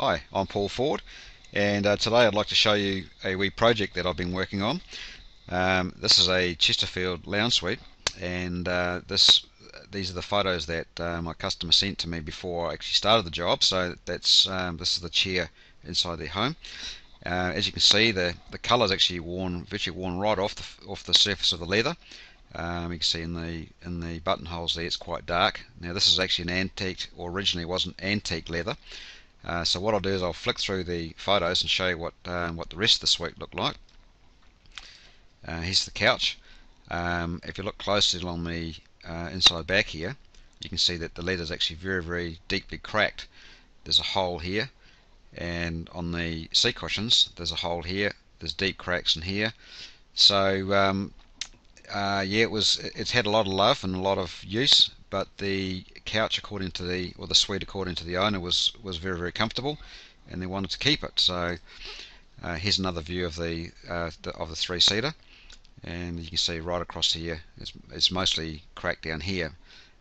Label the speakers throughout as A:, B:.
A: Hi, I'm Paul Ford and uh, today I'd like to show you a wee project that I've been working on. Um, this is a Chesterfield lounge suite and uh, this these are the photos that uh, my customer sent to me before I actually started the job so that's um, this is the chair inside their home. Uh, as you can see the the colour is actually worn virtually worn right off the, off the surface of the leather um, you can see in the in the buttonholes there it's quite dark. Now this is actually an antique, or originally wasn't antique leather. Uh, so what I'll do is I'll flick through the photos and show you what um, what the rest of the suite looked like. Uh, here's the couch. Um, if you look closely along the uh, inside back here, you can see that the leather is actually very very deeply cracked. There's a hole here, and on the seat cushions there's a hole here. There's deep cracks in here. So um, uh, yeah, it was. It's had a lot of love and a lot of use, but the couch, according to the or the suite, according to the owner, was was very very comfortable, and they wanted to keep it. So uh, here's another view of the, uh, the of the three seater, and you can see right across here. It's, it's mostly cracked down here,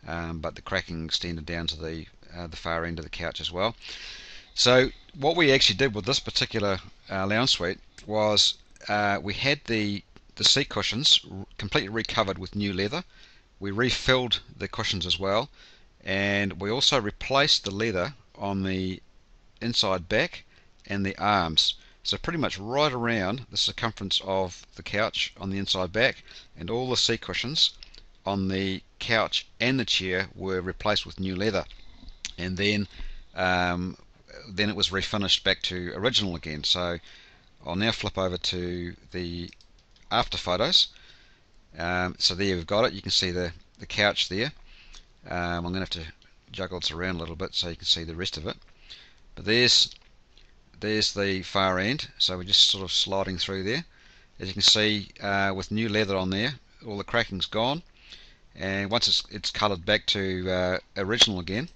A: um, but the cracking extended down to the uh, the far end of the couch as well. So what we actually did with this particular uh, lounge suite was uh, we had the the seat cushions completely recovered with new leather. We refilled the cushions as well, and we also replaced the leather on the inside back and the arms. So pretty much right around the circumference of the couch on the inside back and all the seat cushions on the couch and the chair were replaced with new leather. And then um, then it was refinished back to original again. So I'll now flip over to the after photos. Um, so there you've got it. You can see the, the couch there. Um, I'm going to have to juggle this around a little bit so you can see the rest of it. But there's there's the far end. So we're just sort of sliding through there. As you can see, uh, with new leather on there, all the cracking's gone. And once it's, it's coloured back to uh, original again,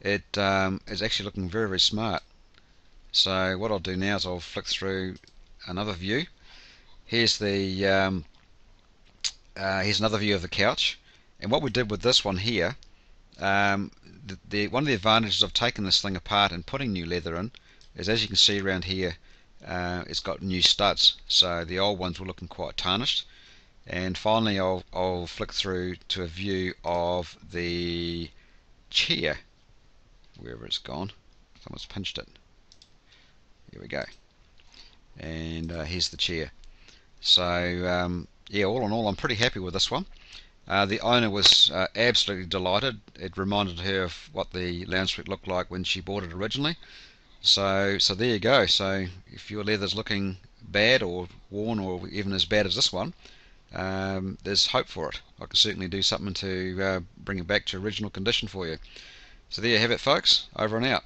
A: it um, is actually looking very, very smart. So what I'll do now is I'll flick through another view Here's the um, uh, here's another view of the couch. And what we did with this one here, um, the, the, one of the advantages of taking this thing apart and putting new leather in is, as you can see around here, uh, it's got new studs. So the old ones were looking quite tarnished. And finally, I'll, I'll flick through to a view of the chair, wherever it's gone. Someone's pinched it. Here we go. And uh, here's the chair. So um, yeah, all in all, I'm pretty happy with this one. Uh, the owner was uh, absolutely delighted. It reminded her of what the lounge looked like when she bought it originally. So, so there you go. So, if your leather's looking bad or worn or even as bad as this one, um, there's hope for it. I can certainly do something to uh, bring it back to original condition for you. So there you have it, folks. Over and out.